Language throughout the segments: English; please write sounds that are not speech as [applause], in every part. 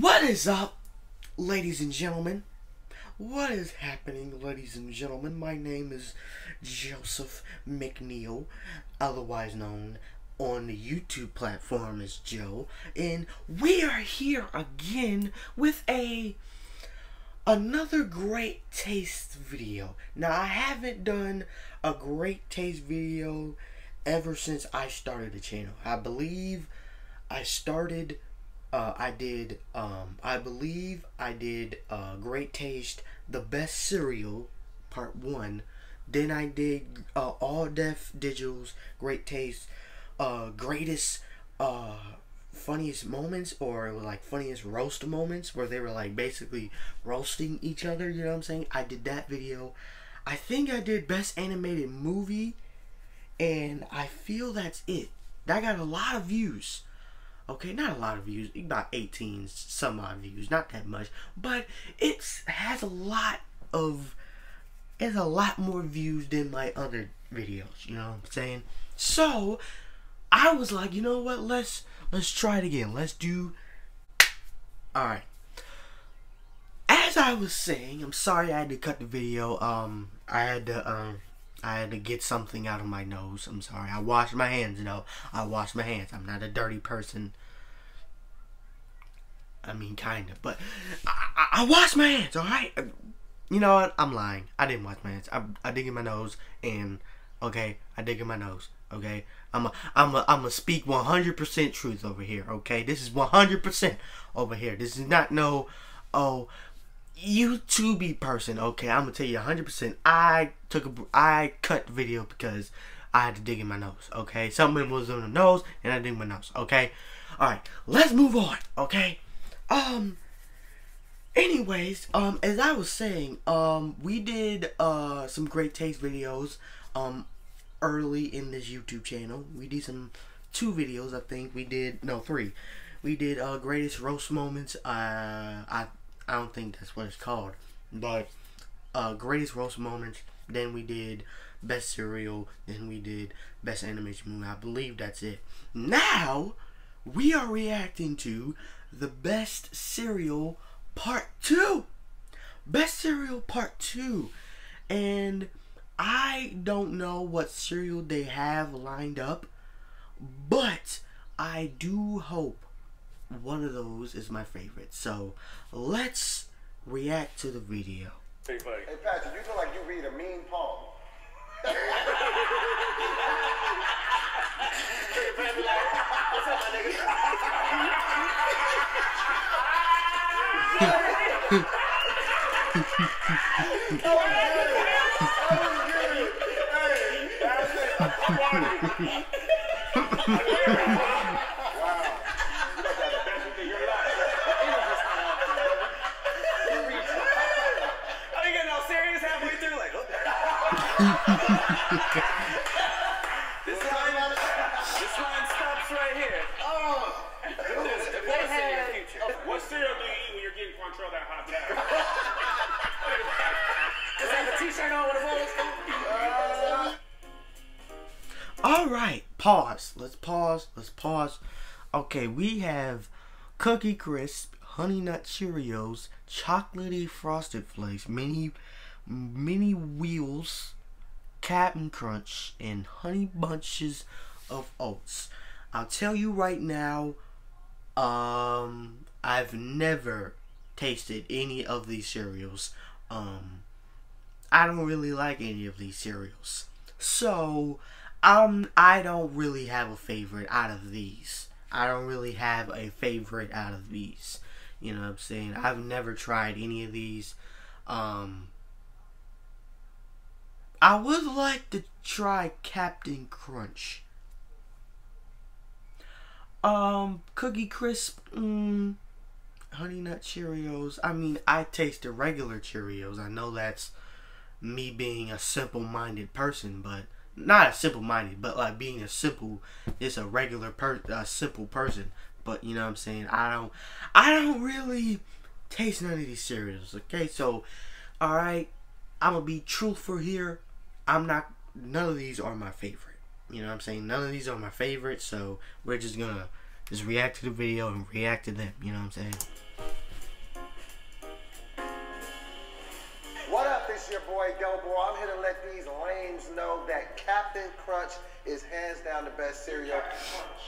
What is up, ladies and gentlemen? What is happening, ladies and gentlemen? My name is Joseph McNeil, otherwise known on the YouTube platform as Joe, and we are here again with a another great taste video. Now, I haven't done a great taste video ever since I started the channel. I believe I started uh, I did, um, I believe I did uh, Great Taste, The Best Cereal, Part 1. Then I did uh, All Def Digital's Great Taste, uh, Greatest, uh, Funniest Moments, or like Funniest Roast Moments, where they were like basically roasting each other, you know what I'm saying? I did that video. I think I did Best Animated Movie, and I feel that's it. That got a lot of views. Okay, not a lot of views, about 18 some odd views, not that much, but it has a lot of, it's a lot more views than my other videos, you know what I'm saying? So, I was like, you know what, let's, let's try it again, let's do, alright. As I was saying, I'm sorry I had to cut the video, um, I had to, um, I had to get something out of my nose. I'm sorry. I washed my hands, you know. I washed my hands. I'm not a dirty person. I mean, kind of. But I, I, I washed my hands, alright? You know what? I'm lying. I didn't wash my hands. I, I dig in my nose, and, okay, I dig in my nose, okay? I'm a, I'm a, I'm a speak 100% truth over here, okay? This is 100% over here. This is not no, oh, YouTubey person, okay, I'm gonna tell you 100%. I took a, I cut the video because I had to dig in my nose, okay? Something was in the nose, and I dig my nose, okay? Alright, let's move on, okay? Um, anyways, um, as I was saying, um, we did, uh, some great taste videos, um, early in this YouTube channel. We did some, two videos, I think. We did, no, three. We did, uh, greatest roast moments, uh, I I don't think that's what it's called. But uh, greatest roast moments. Then we did best cereal. Then we did best animation movie. I believe that's it. Now we are reacting to the best cereal part two. Best cereal part two, and I don't know what cereal they have lined up, but I do hope one of those is my favorite. So let's react to the video. Hey, Patrick, you feel like you read a mean poem. [laughs] [laughs] this line, this line stops right here. Oh, There's divorce in your future. Cereal do you eat when you're getting Quantrell that hot dad? Does [laughs] that have a t-shirt on with a bowl? All right, pause. Let's pause. Let's pause. Okay, we have Cookie Crisp, Honey Nut Cheerios, Chocolatey Frosted Flakes, Mini Mini Wheels, Captain Crunch, and Honey Bunches of Oats. I'll tell you right now, um, I've never tasted any of these cereals. Um, I don't really like any of these cereals. So, um, I don't really have a favorite out of these. I don't really have a favorite out of these. You know what I'm saying? I've never tried any of these. Um, I would like to try Captain Crunch. Um, Cookie Crisp, mm, Honey Nut Cheerios. I mean, I taste the regular Cheerios. I know that's me being a simple-minded person, but not a simple-minded, but like being a simple, just a regular per, a simple person. But you know what I'm saying? I don't, I don't really taste none of these cereals. Okay, so, all right, I'm gonna be truthful here. I'm not. None of these are my favorite. You know what I'm saying? None of these are my favorite. So we're just gonna just react to the video and react to them. You know what I'm saying? What up? It's your boy Doughboy. I'm here to let these lames know that Captain Crunch is hands down the best cereal.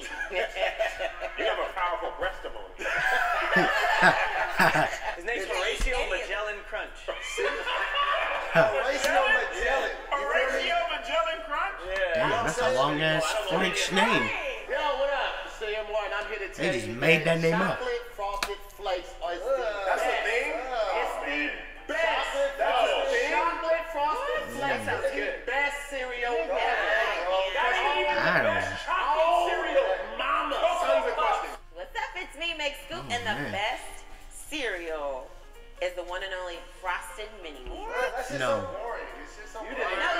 you have a powerful breastimony. [laughs] His name's Horatio Magellan Crunch. Horatio Magellan. Horatio Magellan Crunch? Yeah. Damn, that's a long ass French name to tell They just you made that name up. chocolate frosted flakes are the That's best. a thing? It's the oh, best. Chocolate frosted flakes? Chocolate frosted mm. flakes sounds is the good. best cereal ever. I don't know. Oh, cereal, mama. Tons of questions. What's up? It's me, Meg Scoop, Oh, and the man. best cereal is the one and only Frosted Mini Wheats. That's just No. so boring. It's just so You didn't- No, it's frosted. It's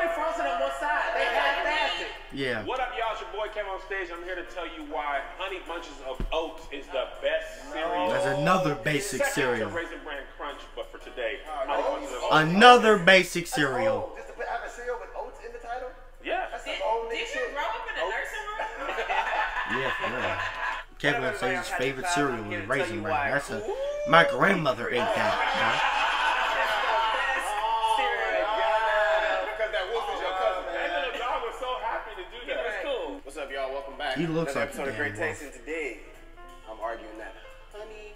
only frosted on one side. They half-assed it. Yeah. What up, y'all? It's your boy KevOnStage. I'm here to tell you why Honey Bunches of Oats is the best cereal. That's another basic Second cereal. to Raisin Bran Crunch, but for today, Oh, Honey. Bunches of Oats. Another basic oh, cereal. old. Just to put, have a cereal with oats in the title? Yeah. That's Did, old did you grow up in a nursing room? [laughs] Yeah, for real. Kevin What up, says his favorite cereal here was Raisin Bran. That's a my grandmother ate that. Because He looks Another like a episode of damn Great Taste, and today I'm arguing that Honey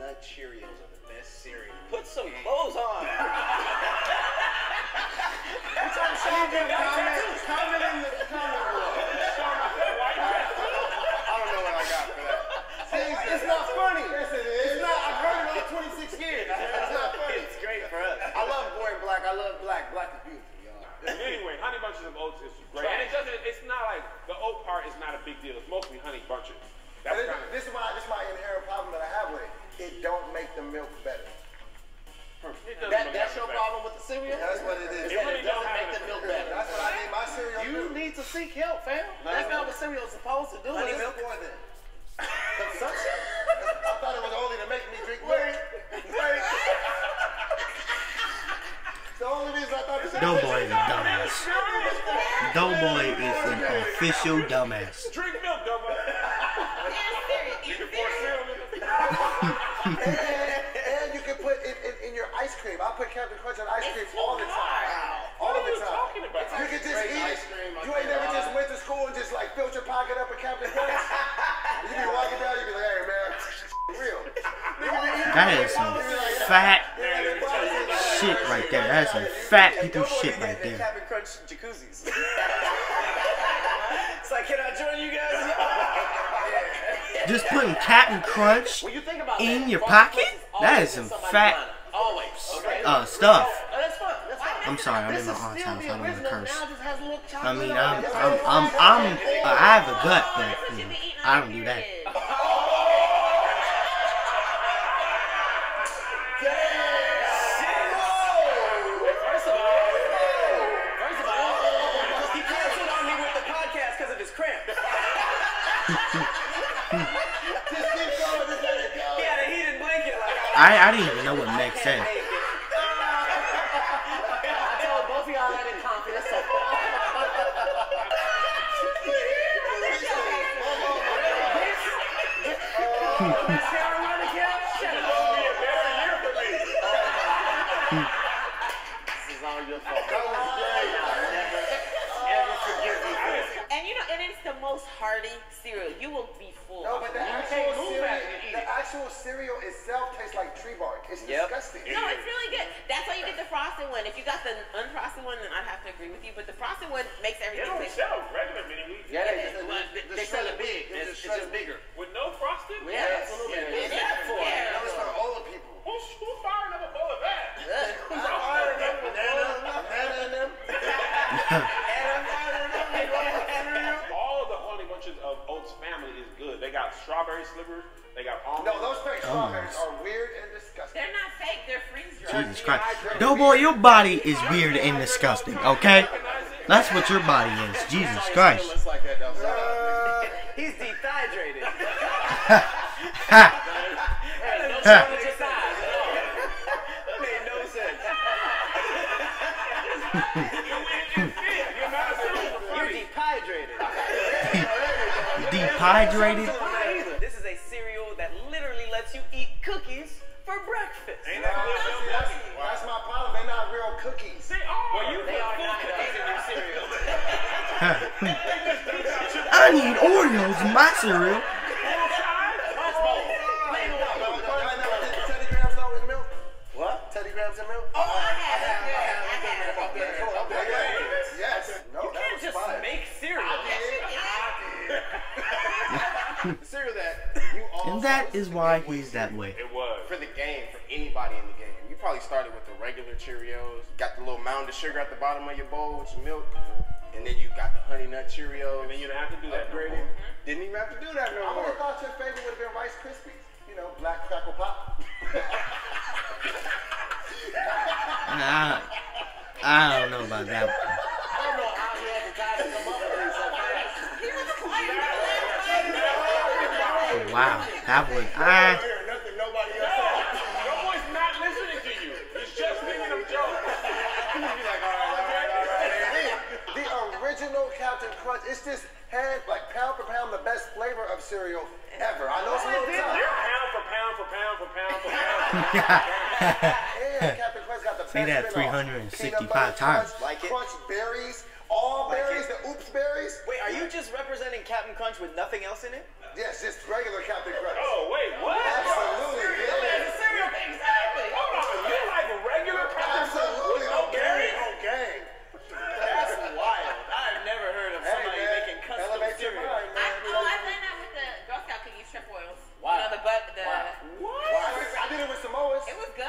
Nut Cheerios are the best cereal. Put some clothes on. [laughs] [laughs] Comment in the Doughboy is an official dumbass. drink milk, Double. You're serious. You're Pour serious. cereal in the And, and you can put it in, in your ice cream. I put Captain Crunch on ice cream all the time. hard. All the time. talking about? You can just eat it. cream, You ain't can't never just went to school and just like filled your pocket up with Captain Crunch. you be walking down, you be like, hey man, [laughs] real. That is some fat shit right there. That's some fat people shit right there. Captain Crunch jacuzzis. it's like, can I join you guys? [laughs] Just putting Captain Crunch you in your pocket? That is some fat lineup. Always. Okay. uh stuff. Oh, that's fine. That's fine. I'm sorry, I'm in my aunt's house. I don't want to curse. now it just has a little I mean, I'm, I'm, I'm, I'm, uh, I have a gut, but know, I don't do that. I, I didn't even know what Meg I said. [laughs] All of the Honey Bunches of Oats family is good. They got strawberry slivers. They got almond. No, those fake oh, strawberries Almonds. are weird and disgusting. They're not fake. They're freeze dried. Jesus Christ. Doughboy, your body is weird and disgusting, okay? That's what your body is. Jesus Christ. Looks like that though. Uh, [laughs] so- He's dehydrated. [laughs] Ha! Hey, no Ha. shortage of size at all. That made no sense. You're dehydrated. Dehydrated? This is a cereal that literally lets lets you eat cookies for breakfast. Ain't that good? See, Bill? that's, that's my problem. They're not real cookies. They are. Well, you they are not cookies in your cereal. [laughs] I need Oreos in my cereal. That is why he's that way. It was. for the game, for anybody in the game. You probably started with the regular Cheerios, got the little mound of sugar at the bottom of your bowl with your milk, and then you got the honey nut Cheerios. And then you don't have to do that no upgraded. more. Mm-hmm. Didn't even have to do that no I no would have thought your favorite would have been Rice Krispies. You know, black crackle pop. [laughs] Nah, I don't know about that. Right, all right. The original Captain Crunch. It's just hand like pound for pound the best flavor of cereal ever. I know it's a little You're tough. pound for pound for pound for pound for pound. [laughs] And Captain Crunch got the Say best that 365 times. Crunch, Like it? Crunch berries, all Like berries, the oops berries. Wait, are you just representing Captain Crunch with nothing else in it? Yes, just regular Captain Crunch. Oh, wait, what? Absolutely, yeah. cereal, exactly. Hold on. You like a regular Captain Crunch Absolutely. with no On gang, berries? on gang. That's wild. I've never heard of Hey, somebody man. making custom Elevate your cereal. mind, I, man. oh, I've done that with the Girl Scout cookies, trefoils. Wow. You know, the but the. What? I did it with Samoa's. It was good.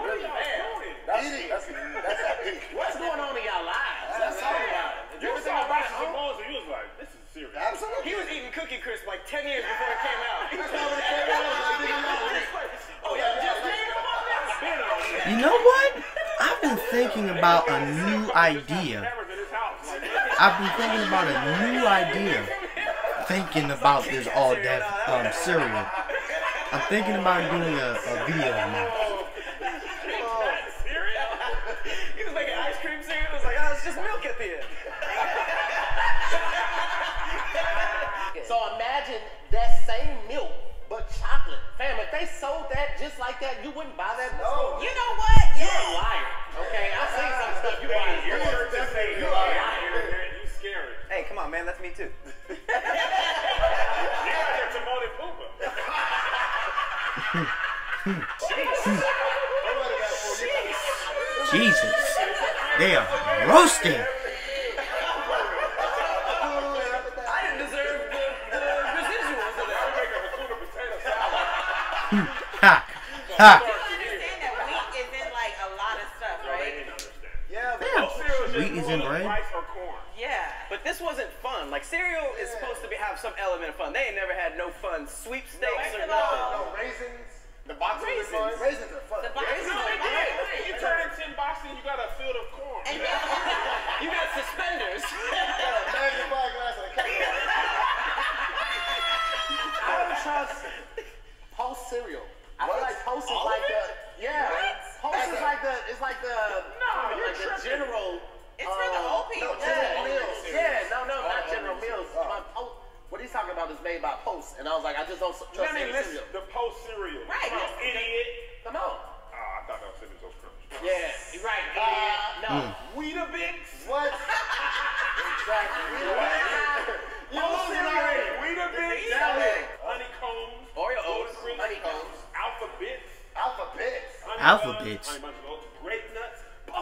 What are y'all doing? That's, that's, that's eating. What's going on in y'all lives? Let's talk about it. Is You everything saw all right Rocky at home? Samoans and you was like, this is serious. Absolutely. He was eating Cookie Crisp like 10 years before it came out. That's not what it came out. I didn't know. oh, yeah, just came out. Been on. You know what? I've been thinking about a new idea. Cameras in his house. Like, I've been thinking about a new idea. Thinking about this All Def um, cereal. I'm thinking about doing a, a video on that. cereal? He was making ice cream cereal. It was like, oh, it's just milk at the end. so imagine that same milk, but chocolate. Fam, if they sold that just like that, you wouldn't buy that in the store. You know what? You're a liar. Okay, I've seen some stuff you buy. in You're stores. just saying you are You scary. Hey, come on, man. That's me too. [laughs] You're like Timon and Pumbaa. Jesus. They are roasting. Ha.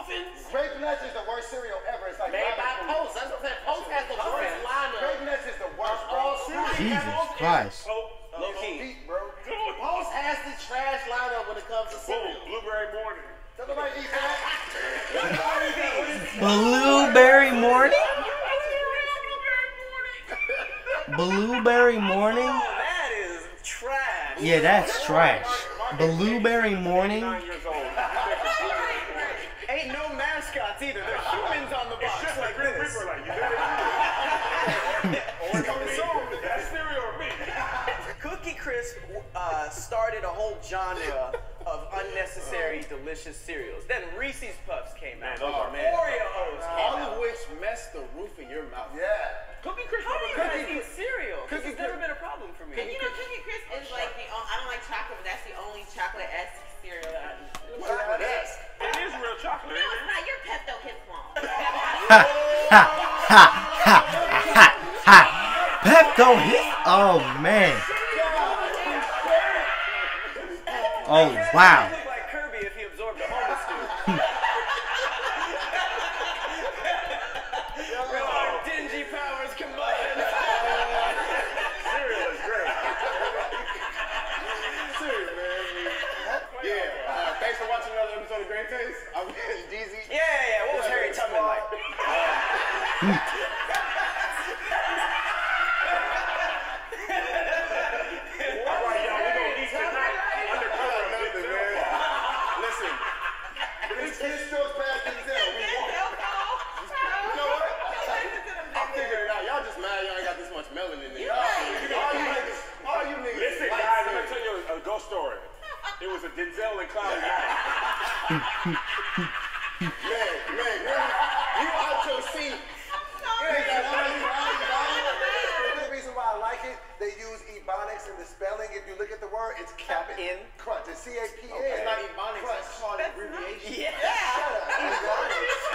Puffins. Grape Nuts is the worst cereal ever. It's like Made by rabbit food. Post. That's what I'm saying. Post has the worst Grape lineup. Nuts is the worst. Oh, All cereal. Jesus Christ. Low key. Bro. Post has the trash lineup when it comes to Boom. cereal. Blueberry morning. Don't eat that. [laughs] Blueberry morning? Blueberry morning? Oh, that is trash. Yeah, that's trash. Blueberry morning? Nine years old. Ain't no mascots either. They're humans on the It's box just a like Grim this. Reaper, like you better. Or coming soon. That cereal or me. Cookie uh, started a whole genre of unnecessary delicious cereals. Then Reese's Puffs came out. Man, those are- Oreos All out. of which mess the roof of your mouth. Yeah. Cookie Crisp. How do you guys eat cereal? This Cookie has never been a problem for me. And you know, Cookie Crisp is like the. oh, I don't like chocolate, but that's That's the only chocolate esque cereal that I eat. Chocolate esque. It is real chocolate. No, ain't it's it? not. Your Pepto Bismol. [laughs] [laughs] Pepto hit. Oh man. Oh wow. look like Kirby if he absorbed a homeless dude. With our dingy powers combined. Cereal wow. [laughs] [laughs] great. Serious, man. Yeah. Uh, thanks for watching another episode of Great Taste. I'm Jeezy. Yeah, yeah, yeah. What was Harry Tubman like? [laughs] Man, man, really, you out your seat. You ain't got nothing. The reason why I like it, they use ebonics in the spelling. If you look at the word, it's cap In? crunch. It's C A P A. It's not ebonics, Crunch. it's called abbreviation. Yeah. Ebonics.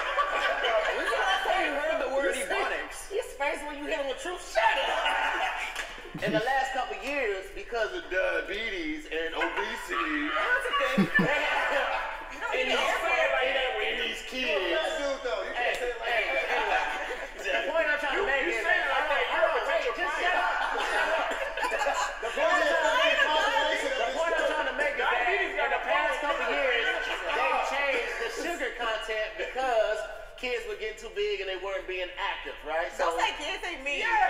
When's the last time you heard the word ebonics? His face when you him with truth, shut up. In the last couple years, because of diabetes and obesity, and these being active, right? So Don't say kids, say me. Yeah,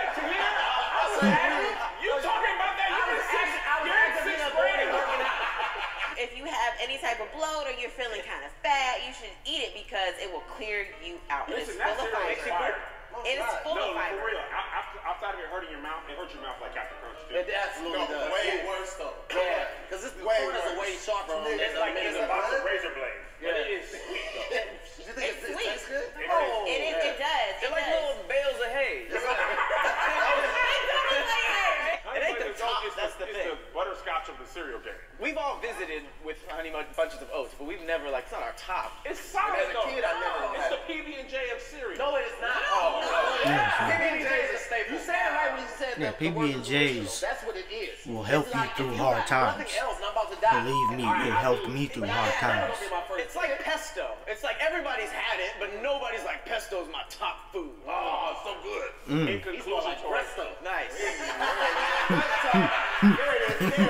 butterscotch of the cereal game. We've all visited with Honey Bunches of Oats, but we've never, like, it's not our top. It's solid as a though. kid, I never It's the PB and J of cereal. No, it is not. Oh, no. PB&J is a staple. You said it right when you said Yeah, the, the word PB&Js. That's what it is. will It's help you like, through hard times. Else, and I'm about to die. Believe me, All it helped me through hard that- that times. gonna be my first It's like pesto. It's like everybody's had it, but nobody's like pesto's my top food. Oh, so good. Mm. In He's more conclusion, like Tori, Presto. Nice.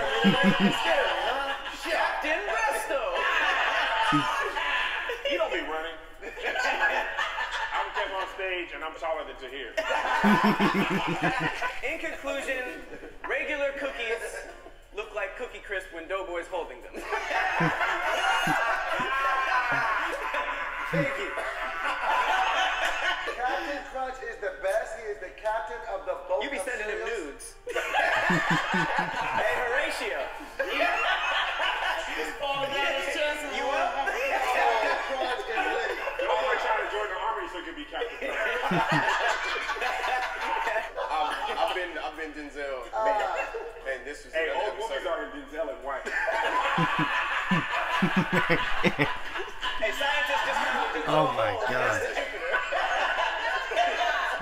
[laughs] Captain Presto. you don't be running. I'm KevOnStage and I'm taller than Tahir. [laughs] In conclusion, regular cookies look like Cookie Crisp when Doughboy's holding them. Thank you. Captain Crunch is the best. He is the captain of the boat. You be sending him nudes. [laughs] hey, Horatio. You up? Captain Crunch is lit. Don't want to try to join the army so you can be captain. I've, I've been, I've been Denzel. Uh. Man, man, this was Hey, another old movies episode. are in Denzel and White. Hey, scientists just found that Oh my god.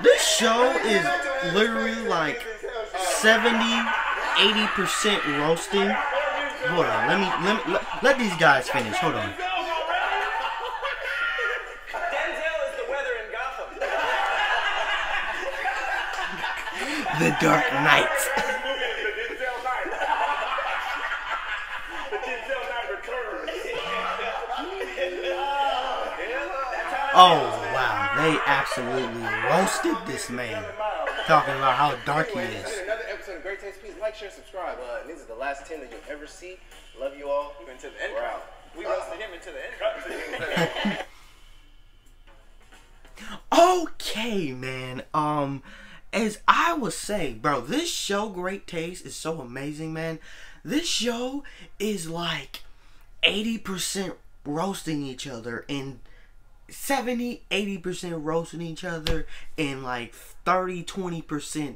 This show is literally like 70, 80% roasting. Hold on, let me let me let, let these guys finish. Hold on. The Dark Knight. The Denzel Knight. The Denzel Knight returns. Oh wow, they absolutely roasted this man. Talking about how dark he is. another episode of Great Taste. Please like, share, subscribe. Uh, and these are the last 10 that you'll ever see. Love you all. Into the end. We're out. We roasted him into the end. [laughs] Okay, man. Um, as I was saying, bro, this show, Great Taste, is so amazing, man. This show is like 80% roasting each other and 70, 80% roasting each other and like 30, 20%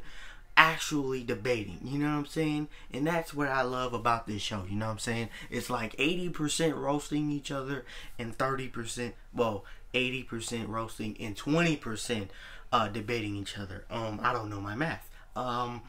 actually debating. You know what I'm saying? And that's what I love about this show. You know what I'm saying? It's like 80% roasting each other and 30%, well, 80% roasting and 20% uh, debating each other. Um, I don't know my math. Um,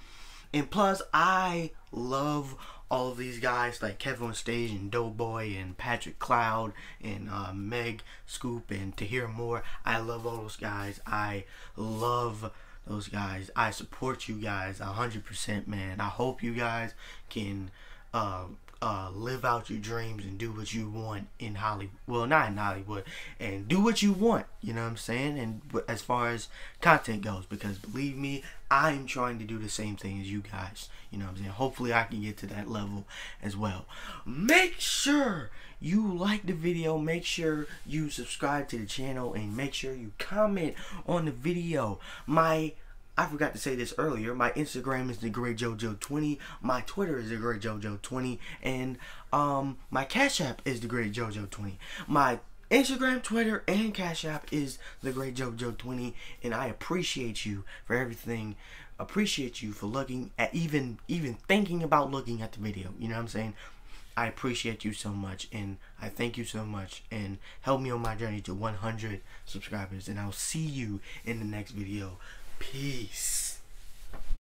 and plus, I love all of these guys like KevOnStage and Doughboy and Patrick Cloud and uh, Meg Scoop and Tahir Moore. I love all those guys. I love those guys. I support you guys a hundred percent, man. I hope you guys can uh, uh, live out your dreams and do what you want in Hollywood. Well, not in Hollywood, and do what you want. You know what I'm saying? And as far as content goes, because believe me, I'm trying to do the same thing as you guys. You know what I'm saying? Hopefully, I can get to that level as well. Make sure you like the video make sure you subscribe to the channel and make sure you comment on the video my I forgot to say this earlier. My Instagram is the Great JoJo 20. My Twitter is the Great JoJo 20, and um, my Cash App is the Great JoJo 20. My Instagram, Twitter, and Cash App is the Great JoJo 20, and I appreciate you for everything. Appreciate you for looking at even even thinking about looking at the video. You know what I'm saying? I appreciate you so much, and I thank you so much, and help me on my journey to 100 subscribers. And I'll see you in the next video. Peace.